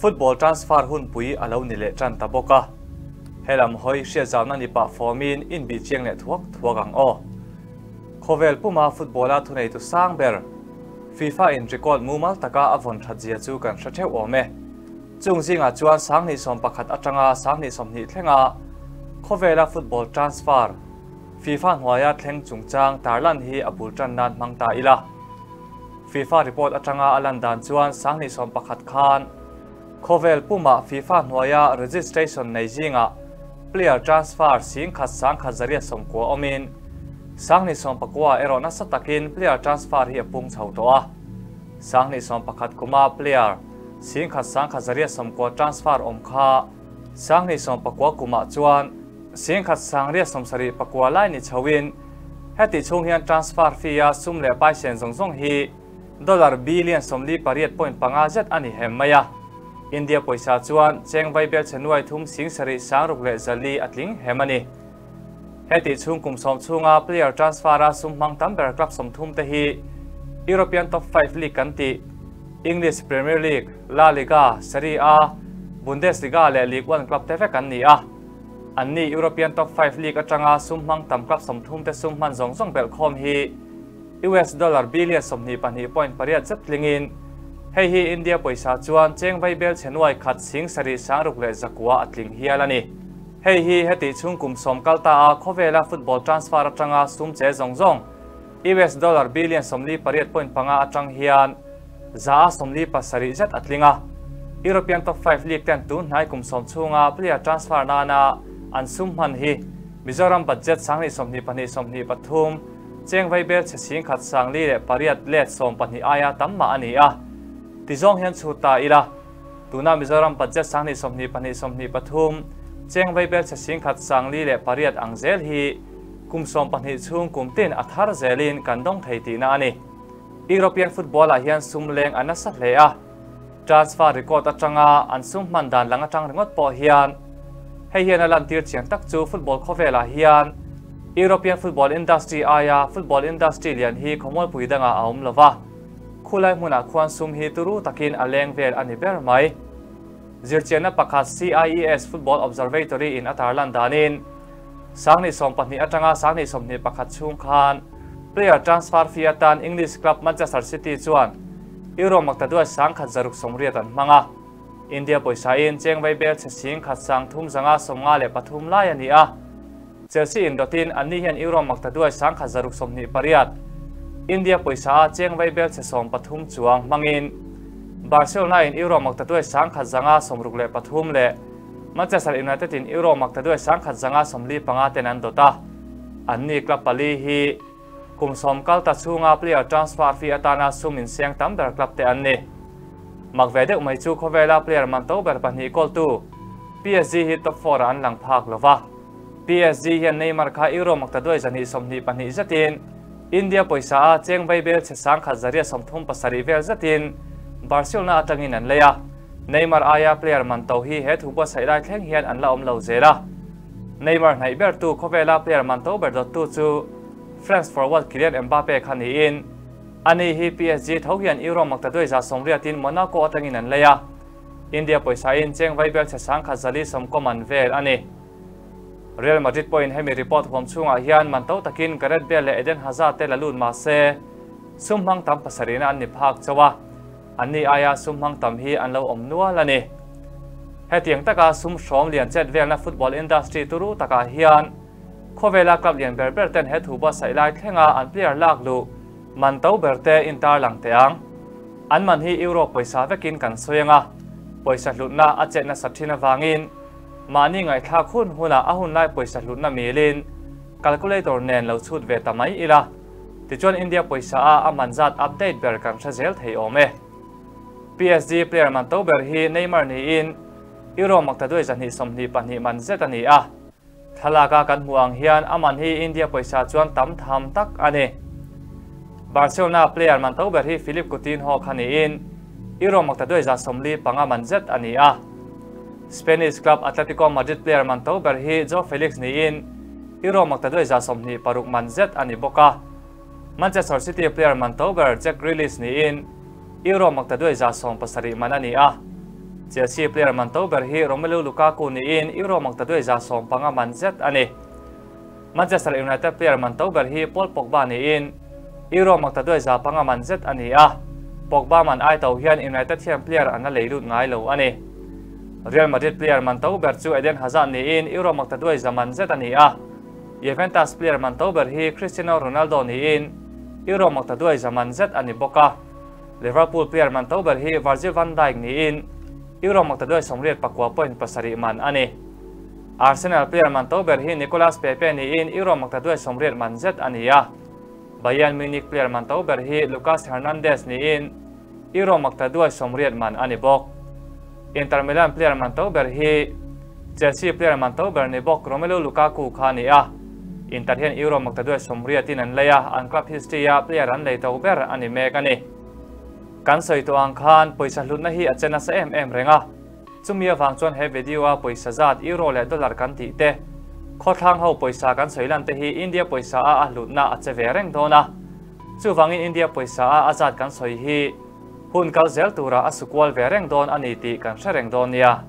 football transfer hun pui alo ni le tran ta boka. Helam hoi sia zaw na ni pa formin in bi chiang le thuak thuagang o. Khovel puma footballa thunei tu sang ber. FIFA in record mumal taka avon thajia chu kan hratheu ome chung zinga chuan sang ni som pakhat atanga, sang ni som ni thlenga khovela football transfer. FIFA hnuaia thleng chungchang tarlan hi apul tan nan mangta ila. FIFA report atanga alan dan chuan sang ni som pakhat khan. Khovel puma FIFA hnuaia registration nei zinga player transfer sing khat sang khat zaria som ko omin sang ni som pakwa ero na satakin player transfer hi apung chho to a sang ni som pakhat kuma player sing khat sang khat zaria som ko transfer om kha sang ni som pakwa kuma chuan sing khat sang ria som sari pakwa lai ni chawin heti chung hian transfer fee a sum le pai sen zong zong hi dollar billion som li pariat point panga zet ani hem maya India poisa chuan cheng vai bel chenuai thum sing sari sang ruk le zali atling hemani heti chung kum som chunga player transfer a sum mang tam ber club som thum te hi European top 5 league kan ti English Premier League La Liga Serie A Bundesliga le League 1 club te fe kan ni a an ni European top 5 league atanga sum mang tam club som thum te sum man zong zong bel khom hi US dollar billion som ni pan hi point pariat zat lingin hei hi India poisa chuan cheng vai bel chenwai khat sing sari sang ruk le zakwa atling hialani hei hi heti chung kum som kalta a khovela football transfer atanga sum che zong zong. US dollar billion somli pariat point panga atang hian. Za somli pasari zat atlinga European top 5 league ten tu nai kum som chunga, player transfer na na. An sum man hi. Mizoram budget sang ni som ni pani som ni pathum cheng vai bel che sing khat sang li le pariat let som pani aya tam ma ani a tizong hian chu ta ila. Tuna Mizoram budget sang ni som pani somni pathum cheng vai bel chasing khat sang li le pariat angzel hi. Kum som pani chung kum tin athar zelin kandong theiti na ani. European football ah a hian sum leng anasa hle a. Transfer record atanga an sum man dan langa tang ringot po hian. Hei hian alan tir chiang tak chu football khovela ah hian. European football industry aya football industry lian hi khomol puidanga aum lova คุไลมุนาควรซุมฮีตุรุตะกินอเลงเวลอันนี้เบอร์ไหมจิรเจนปักคัส CIES Football Observatory in อัตแลนดานินสังนิสมปนิอัตงาสังนิสมนิปักคัสชุมคาน player transfer ฟิอาตันอังกฤษคลับแมนเชสเตอร์ซิตี้จวนอิโรมักตะด้วยสังขัดจรุกสมเรียตันมังอาอินเดียปอยสายเนเจงไวเบลเชสิงขัดสังทุ่มสังอาสมงาเลปทุมไลอันนี้อะเชลซีอินโดตินอันนี้เห็นอิโรมักตะด้วยสังขัดจรุกสมนิปริยัต India poisa cheng vai bel chasom pathum chuang mangin Barcelona in Euro makta dua sang khat zanga somruk le pathum le Manchester United in Euro makta dua sang khat zanga somli panga tenan dota anni club pali hi kum som kal ta chunga player transfer fee atana sumin siang tam dar club te anni mặc về được mấy chú có về là player man tàu bè bản hi call tu PSG hit top 4 an lang phak lova PSG hiện Neymar kha Euro mặc ta đôi dân hi som hi bản hi rất tin India poisa cheng vai bel che sang kha zaria somthum pasari vel zatin. Barcelona atangin an leya. Neymar aya player man to hi he thupa sai lai thleng hian an la om lo zera. Neymar nai ber tu ko vela player man to ber tu chu. France forward Kylian Mbappe khan hi in. Ani hi PSG thau hian euro makta doi za somria tin Monaco atangin an leya. India poisa in cheng vai bel chasang kha zali somkom an vel ani. Real Madrid point hemi report hom chunga hian man to takin Gareth Bale le Eden Hazard te lalun ma se sum hang tam pasarina an ni phak chawa ani aya sum hang tam hi an lo om nual ani hetiang taka sum shom lian chet vel na football industry turu taka hian khovela club lian berber ten he thuba sai lai thlenga an player lak lu man tàu berte intar lang teang an man hi euro poisa vekin kan soyanga poisa lutna ache na sathina wangin mà mani ngai tha khun huna ahun lai poisa lutna milin calculator nen lo chut ve tamai ila. Ti chuan india poisa a amanzat update ber kan thazel thei ome. PSG player man tàu ber hi Neymar ni in. Euro makta doi zan hi som ni pan hi man zet ani a. Thalaka kan muang hian aman hi india poisa chuan tam tham tak ani Barcelona player man tau ber hi Philip Coutinho khani in. Euro makta doi za somli panga manzet ani a. Spanish club Atletico Madrid player man tau ber hi Joe Felix ni in Euro makta doi za somni paruk manzet, ani boka. Manchester City player man tau ber Jack Grealish ni in Euro makta doi za som pasari manani a Chelsea player man to ber hi Romelu Lukaku ni in Euro mak ta doi za som panga man zet ani. Manchester United player man to ber hi Paul Pogba ni in Euro mak ta doi za panga man zet ani. A Pogba man ai tàu hian, United hian player ana leilut ngai lo, ani. Real Madrid player man to ber chu Eden Hazard ni in Euro makta duai zaman zeta ni a Juventus player man to ber hi Cristiano Ronaldo ni in Euro makta duai zaman zet ani boka. Liverpool player man to ber hi Virgil van Dijk ni in Euro makta duai doi somriat pakwa point pasari man ani. Arsenal player man to ber hi Nicolas Pepe ni in Euro makta duai doi somriat man zet ani a Bayern Munich player man to ber hi Lucas Hernandez ni in Euro makta duai doi somriat man ani bok. Inter Milan player man to ber hi Chelsea player man to ber ni bok Romelu Lukaku khani a Inter hian Euro mak ta doi somria tin an leya an club history a player an lei to ber ani mek ani kan soi to ang khan poisa hlut na hi achena sa em em renga chumia wang chuan he video a poisa zat euro le dollar kan ti te kho thang ho poisa kan soi lan te hi india poisa a a hlut na ache ve reng dona chu wangin india poisa a azat kan soi hi hun kal zel tura a sukwal ve reng don ani ti kan hre reng don ya